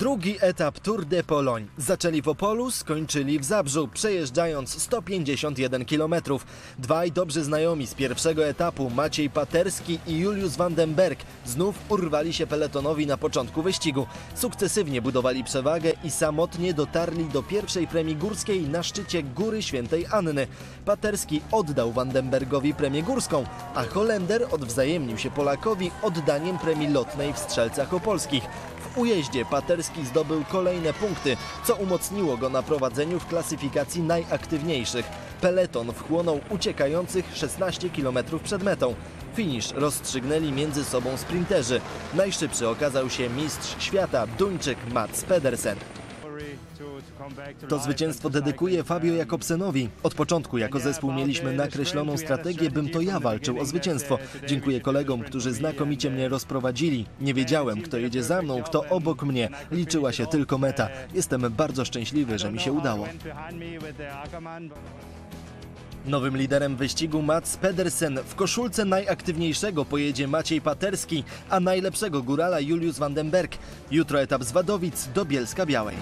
Drugi etap Tour de Pologne. Zaczęli w Opolu, skończyli w Zabrzu, przejeżdżając 151 km. Dwaj dobrzy znajomi z pierwszego etapu, Maciej Paterski i Julius Vandenberg, znów urwali się peletonowi na początku wyścigu. Sukcesywnie budowali przewagę i samotnie dotarli do pierwszej premii górskiej na szczycie Góry Świętej Anny. Paterski oddał Vandenbergowi premię górską, a Holender odwzajemnił się Polakowi oddaniem premii lotnej w Strzelcach Opolskich. W ujeździe Paterski zdobył kolejne punkty, co umocniło go na prowadzeniu w klasyfikacji najaktywniejszych. Peleton wchłonął uciekających 16 km przed metą. Finisz rozstrzygnęli między sobą sprinterzy. Najszybszy okazał się mistrz świata, Duńczyk Mats Pedersen. To zwycięstwo dedykuję Fabio Jakobsenowi. Od początku jako zespół mieliśmy nakreśloną strategię, bym to ja walczył o zwycięstwo. Dziękuję kolegom, którzy znakomicie mnie rozprowadzili. Nie wiedziałem, kto jedzie za mną, kto obok mnie. Liczyła się tylko meta. Jestem bardzo szczęśliwy, że mi się udało. Nowym liderem wyścigu Mats Pedersen w koszulce najaktywniejszego pojedzie Maciej Paterski, a najlepszego górala Julius Vandenberg. Jutro etap z Wadowic do Bielska Białej.